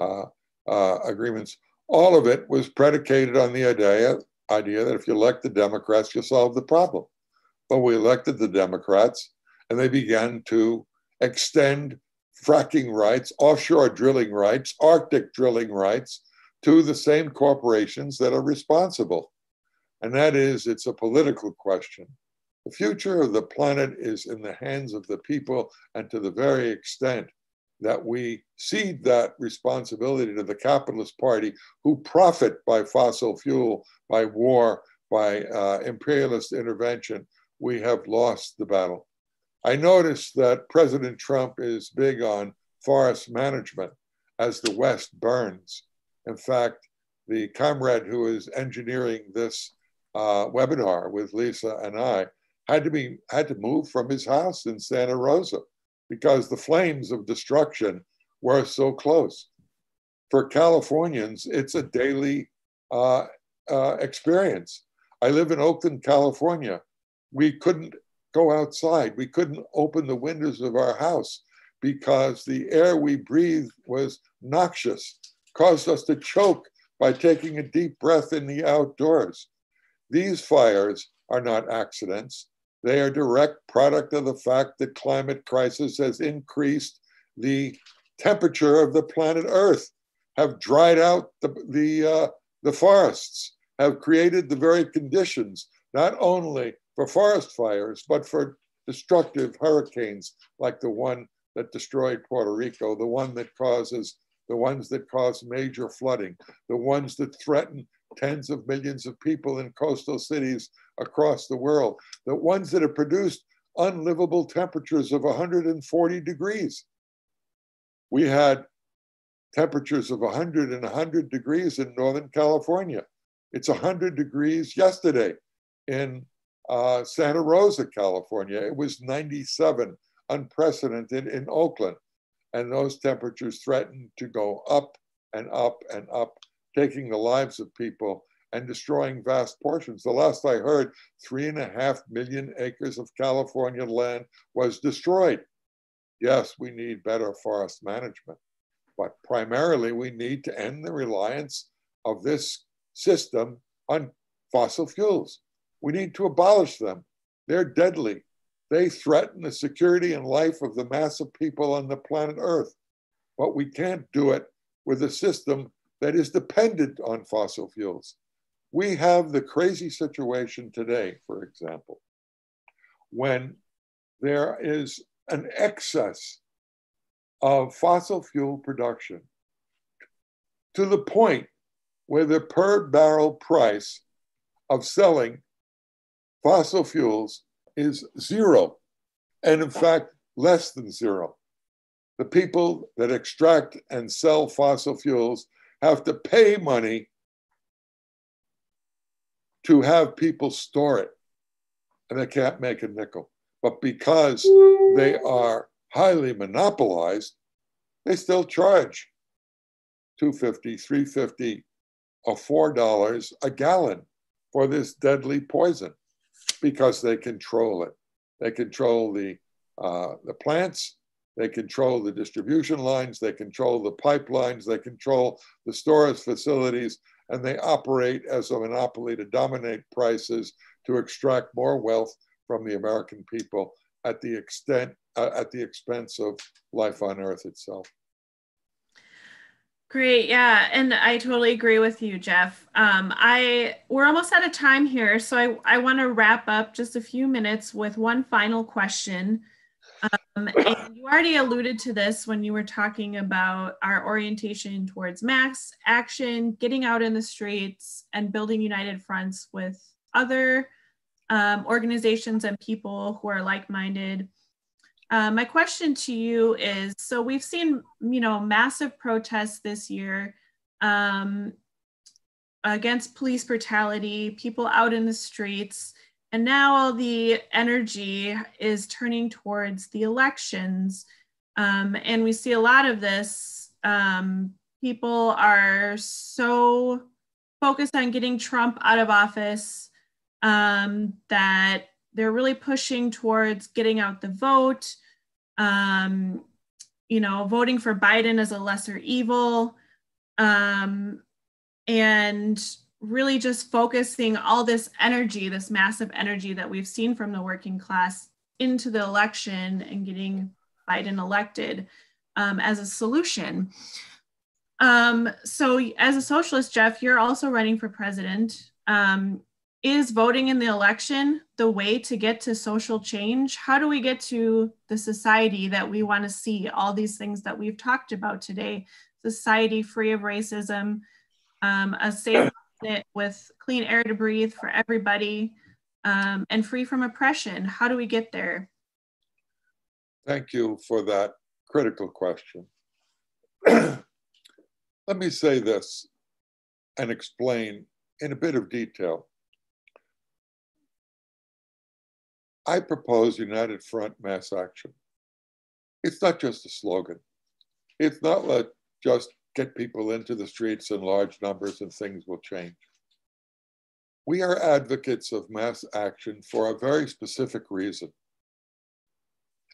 uh, uh, agreements, all of it was predicated on the idea idea that if you elect the Democrats, you solve the problem. But we elected the Democrats, and they began to extend fracking rights, offshore drilling rights, Arctic drilling rights to the same corporations that are responsible. And that is, it's a political question. The future of the planet is in the hands of the people, and to the very extent that we cede that responsibility to the capitalist party who profit by fossil fuel, by war, by uh, imperialist intervention, we have lost the battle. I noticed that President Trump is big on forest management as the West burns. In fact, the comrade who is engineering this uh, webinar with Lisa and I had to be had to move from his house in Santa Rosa because the flames of destruction were so close. For Californians, it's a daily uh, uh, experience. I live in Oakland, California. We couldn't go outside. We couldn't open the windows of our house because the air we breathed was noxious, caused us to choke by taking a deep breath in the outdoors. These fires are not accidents. They are direct product of the fact that climate crisis has increased the temperature of the planet Earth, have dried out the, the, uh, the forests, have created the very conditions, not only for forest fires, but for destructive hurricanes like the one that destroyed Puerto Rico, the one that causes the ones that cause major flooding, the ones that threaten tens of millions of people in coastal cities across the world, the ones that have produced unlivable temperatures of 140 degrees. We had temperatures of 100 and 100 degrees in Northern California. It's 100 degrees yesterday in uh, Santa Rosa, California. It was 97, unprecedented in Oakland. And those temperatures threatened to go up and up and up, taking the lives of people and destroying vast portions. The last I heard, three and a half million acres of California land was destroyed. Yes, we need better forest management, but primarily we need to end the reliance of this system on fossil fuels. We need to abolish them. They're deadly. They threaten the security and life of the mass of people on the planet Earth. But we can't do it with a system that is dependent on fossil fuels. We have the crazy situation today, for example, when there is an excess of fossil fuel production to the point where the per barrel price of selling fossil fuels is zero, and in fact, less than zero. The people that extract and sell fossil fuels have to pay money to have people store it and they can't make a nickel. But because they are highly monopolized, they still charge 250, 350 of $4 a gallon for this deadly poison because they control it. They control the, uh, the plants, they control the distribution lines, they control the pipelines, they control the storage facilities, and they operate as a monopoly to dominate prices, to extract more wealth from the American people at the extent uh, at the expense of life on Earth itself. Great, yeah, and I totally agree with you, Jeff. Um, I we're almost out of time here, so I I want to wrap up just a few minutes with one final question. Um, you already alluded to this when you were talking about our orientation towards mass action, getting out in the streets, and building united fronts with other um, organizations and people who are like-minded. Uh, my question to you is, so we've seen, you know, massive protests this year um, against police brutality, people out in the streets, and now all the energy is turning towards the elections. Um, and we see a lot of this. Um, people are so focused on getting Trump out of office um, that they're really pushing towards getting out the vote, um, you know, voting for Biden as a lesser evil, um, and really just focusing all this energy, this massive energy that we've seen from the working class into the election and getting Biden elected um, as a solution. Um, so, as a socialist, Jeff, you're also running for president. Um, is voting in the election the way to get to social change? How do we get to the society that we want to see? All these things that we've talked about today society free of racism, um, a safe planet with clean air to breathe for everybody, um, and free from oppression. How do we get there? Thank you for that critical question. Let me say this and explain in a bit of detail I propose United Front mass action. It's not just a slogan. It's not like just get people into the streets in large numbers and things will change. We are advocates of mass action for a very specific reason.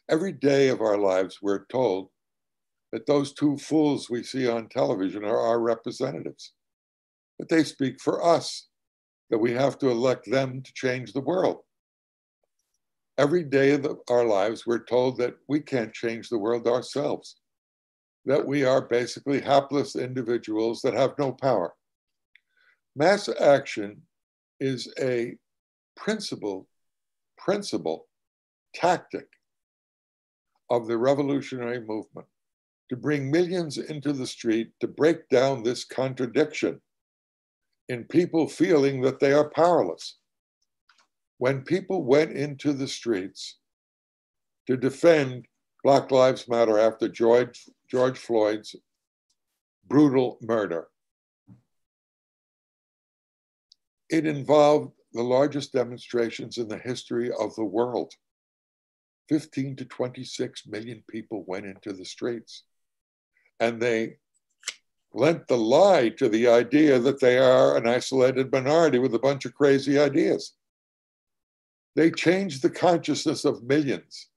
Every day of our lives, we're told that those two fools we see on television are our representatives, that they speak for us, that we have to elect them to change the world every day of our lives, we're told that we can't change the world ourselves, that we are basically hapless individuals that have no power. Mass action is a principle, principle, tactic of the revolutionary movement to bring millions into the street to break down this contradiction in people feeling that they are powerless when people went into the streets to defend Black Lives Matter after George, George Floyd's brutal murder, it involved the largest demonstrations in the history of the world. 15 to 26 million people went into the streets. And they lent the lie to the idea that they are an isolated minority with a bunch of crazy ideas. They changed the consciousness of millions.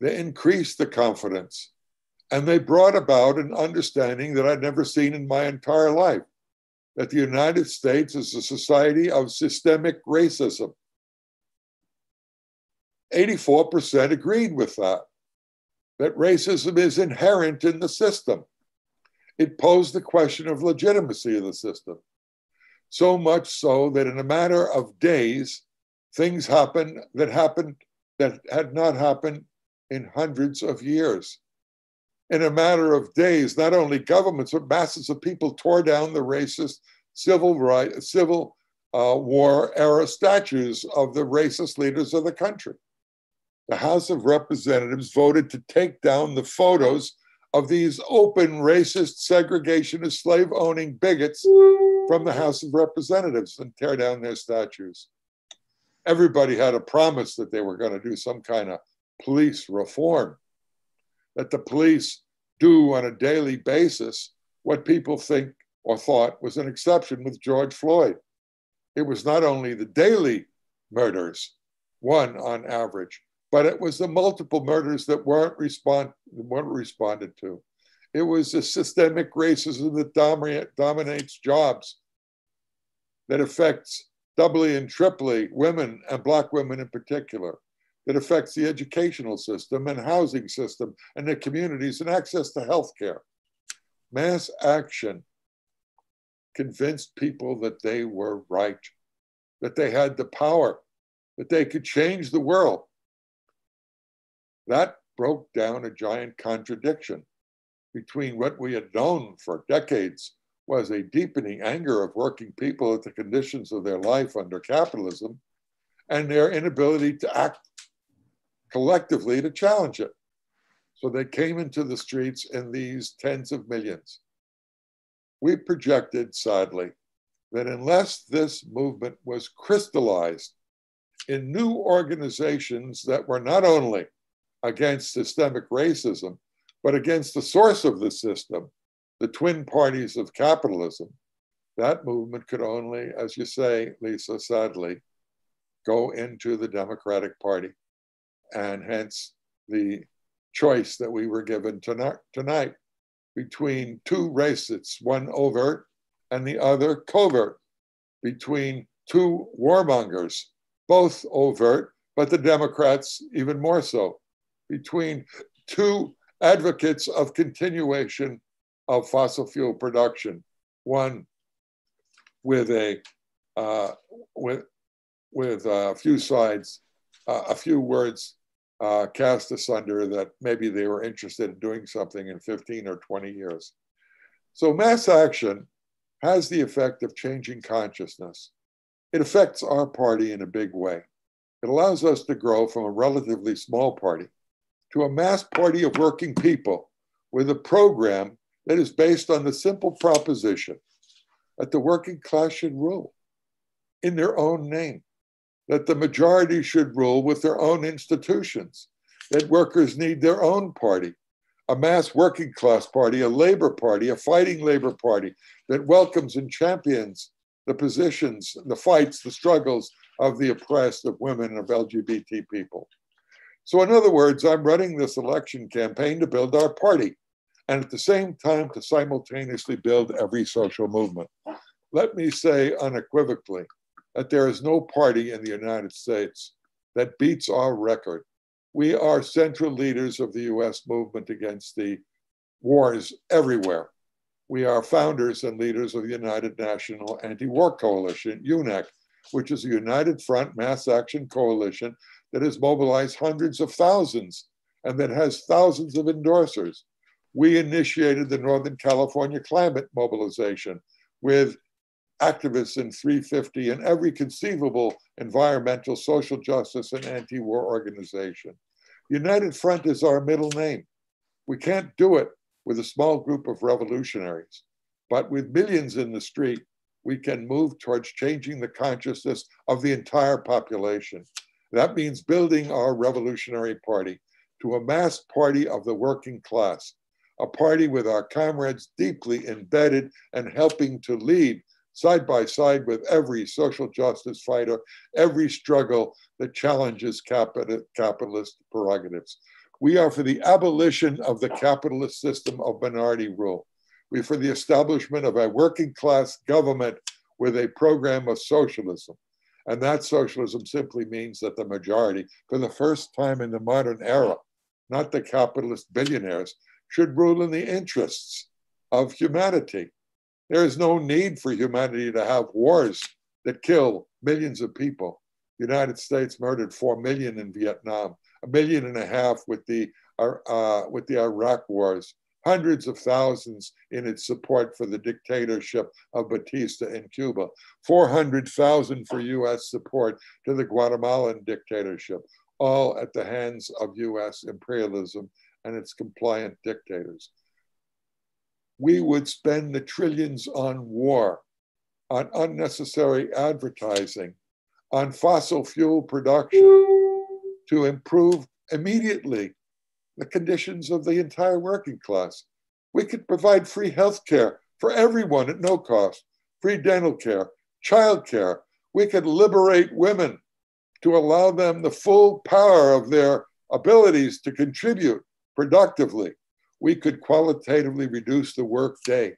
They increased the confidence. And they brought about an understanding that I'd never seen in my entire life that the United States is a society of systemic racism. 84% agreed with that, that racism is inherent in the system. It posed the question of legitimacy of the system. So much so that in a matter of days, things happen that happened that had not happened in hundreds of years. In a matter of days, not only governments, but masses of people tore down the racist civil right, civil uh, war era statues of the racist leaders of the country. The House of Representatives voted to take down the photos of these open racist, segregationist, slave owning bigots from the House of Representatives and tear down their statues everybody had a promise that they were going to do some kind of police reform, that the police do on a daily basis what people think or thought was an exception with George Floyd. It was not only the daily murders, one on average, but it was the multiple murders that weren't, respond, weren't responded to. It was the systemic racism that dominates jobs, that affects doubly and triply women and Black women in particular, that affects the educational system and housing system and the communities and access to health care. Mass action convinced people that they were right, that they had the power, that they could change the world. That broke down a giant contradiction between what we had known for decades was a deepening anger of working people at the conditions of their life under capitalism and their inability to act collectively to challenge it. So they came into the streets in these tens of millions. We projected, sadly, that unless this movement was crystallized in new organizations that were not only against systemic racism, but against the source of the system, the twin parties of capitalism, that movement could only, as you say, Lisa, sadly, go into the Democratic Party. And hence the choice that we were given tonight between two racists, one overt and the other covert, between two warmongers, both overt, but the Democrats even more so, between two advocates of continuation of fossil fuel production, one with a uh, with with a few slides, uh, a few words uh, cast asunder that maybe they were interested in doing something in 15 or 20 years. So mass action has the effect of changing consciousness. It affects our party in a big way. It allows us to grow from a relatively small party to a mass party of working people with a program that is based on the simple proposition that the working class should rule in their own name, that the majority should rule with their own institutions, that workers need their own party, a mass working class party, a labor party, a fighting labor party that welcomes and champions the positions, the fights, the struggles of the oppressed, of women, of LGBT people. So, in other words, I'm running this election campaign to build our party and at the same time to simultaneously build every social movement. Let me say unequivocally that there is no party in the United States that beats our record. We are central leaders of the US movement against the wars everywhere. We are founders and leaders of the United National Anti War Coalition, UNAC, which is a united front mass action coalition that has mobilized hundreds of thousands and that has thousands of endorsers we initiated the Northern California climate mobilization with activists in 350 and every conceivable environmental, social justice, and anti war organization. United Front is our middle name. We can't do it with a small group of revolutionaries, but with millions in the street, we can move towards changing the consciousness of the entire population. That means building our revolutionary party to a mass party of the working class, a party with our comrades deeply embedded and helping to lead side by side with every social justice fighter, every struggle that challenges capitalist prerogatives. We are for the abolition of the capitalist system of minority rule. We are for the establishment of a working class government with a program of socialism. And that socialism simply means that the majority, for the first time in the modern era, not the capitalist billionaires, should rule in the interests of humanity. There is no need for humanity to have wars that kill millions of people. The United States murdered 4 million in Vietnam, a million and a half with the, uh, with the Iraq wars, hundreds of thousands in its support for the dictatorship of Batista in Cuba, 400,000 for US support to the Guatemalan dictatorship, all at the hands of US imperialism and its compliant dictators. We would spend the trillions on war, on unnecessary advertising, on fossil fuel production to improve immediately the conditions of the entire working class. We could provide free health care for everyone at no cost, free dental care, child care. We could liberate women to allow them the full power of their abilities to contribute productively. We could qualitatively reduce the workday.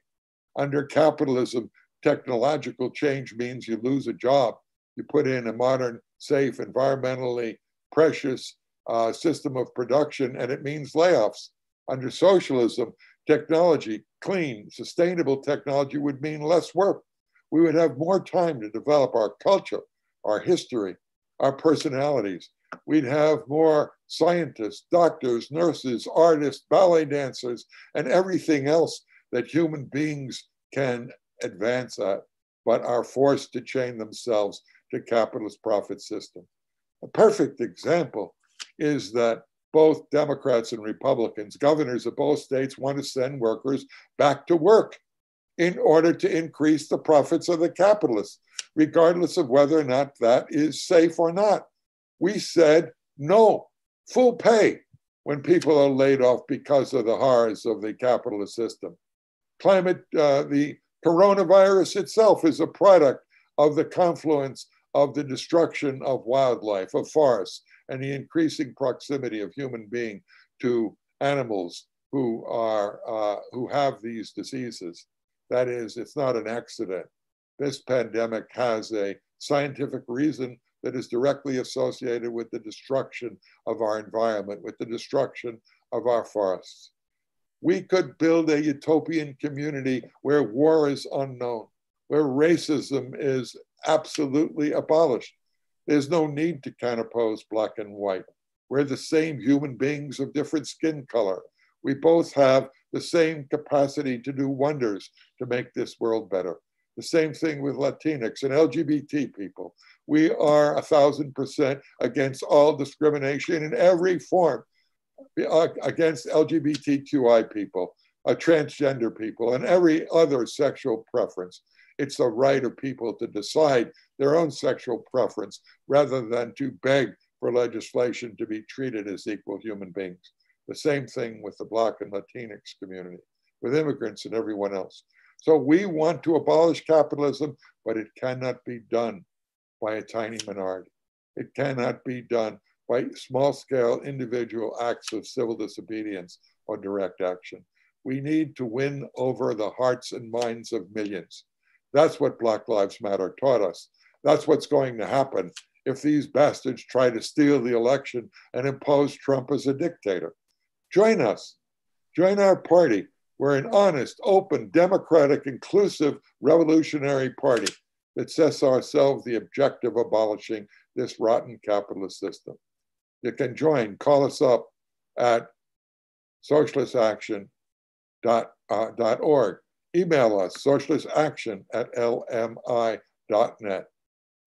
Under capitalism, technological change means you lose a job. You put in a modern, safe, environmentally precious uh, system of production, and it means layoffs. Under socialism, technology, clean, sustainable technology would mean less work. We would have more time to develop our culture, our history, our personalities. We'd have more scientists, doctors, nurses, artists, ballet dancers, and everything else that human beings can advance at, but are forced to chain themselves to capitalist profit system. A perfect example is that both Democrats and Republicans, governors of both states, want to send workers back to work in order to increase the profits of the capitalists, regardless of whether or not that is safe or not. We said no, full pay when people are laid off because of the horrors of the capitalist system. Climate, uh, the coronavirus itself is a product of the confluence of the destruction of wildlife, of forests, and the increasing proximity of human being to animals who are uh, who have these diseases. That is, it's not an accident. This pandemic has a scientific reason that is directly associated with the destruction of our environment, with the destruction of our forests. We could build a utopian community where war is unknown, where racism is absolutely abolished. There's no need to counterpose black and white. We're the same human beings of different skin color. We both have the same capacity to do wonders to make this world better. The same thing with Latinx and LGBT people. We are a thousand percent against all discrimination in every form uh, against LGBTQI people, uh, transgender people, and every other sexual preference. It's the right of people to decide their own sexual preference rather than to beg for legislation to be treated as equal human beings. The same thing with the Black and Latinx community, with immigrants and everyone else. So we want to abolish capitalism, but it cannot be done by a tiny minority. It cannot be done by small scale individual acts of civil disobedience or direct action. We need to win over the hearts and minds of millions. That's what Black Lives Matter taught us. That's what's going to happen if these bastards try to steal the election and impose Trump as a dictator. Join us. Join our party. We're an honest, open, democratic, inclusive, revolutionary party that sets ourselves the objective of abolishing this rotten capitalist system. You can join, call us up at socialistaction.org. Uh, Email us, socialistaction at lmi.net.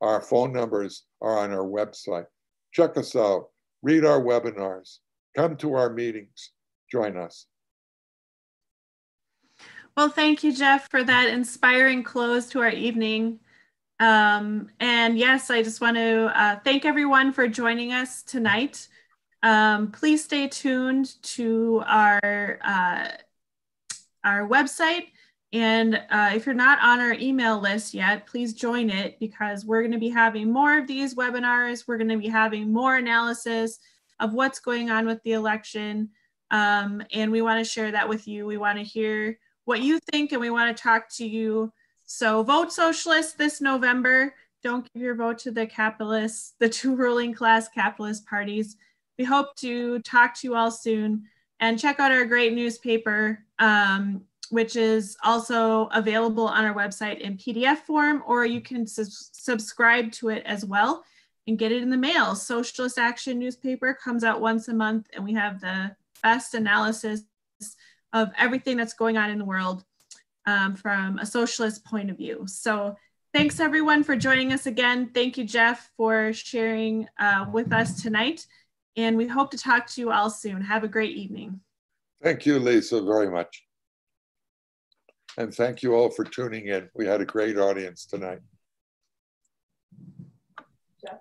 Our phone numbers are on our website. Check us out, read our webinars, come to our meetings, join us. Well, thank you, Jeff, for that inspiring close to our evening. Um, and yes, I just want to uh, thank everyone for joining us tonight. Um, please stay tuned to our, uh, our website. And uh, if you're not on our email list yet, please join it because we're going to be having more of these webinars. We're going to be having more analysis of what's going on with the election. Um, and we want to share that with you. We want to hear what you think and we want to talk to you so vote socialist this November. Don't give your vote to the capitalists, the two ruling class capitalist parties. We hope to talk to you all soon and check out our great newspaper, um, which is also available on our website in PDF form, or you can su subscribe to it as well and get it in the mail. Socialist Action newspaper comes out once a month, and we have the best analysis of everything that's going on in the world um, from a socialist point of view. So thanks everyone for joining us again. Thank you, Jeff, for sharing uh, with us tonight. And we hope to talk to you all soon. Have a great evening. Thank you, Lisa, very much. And thank you all for tuning in. We had a great audience tonight. Jeff,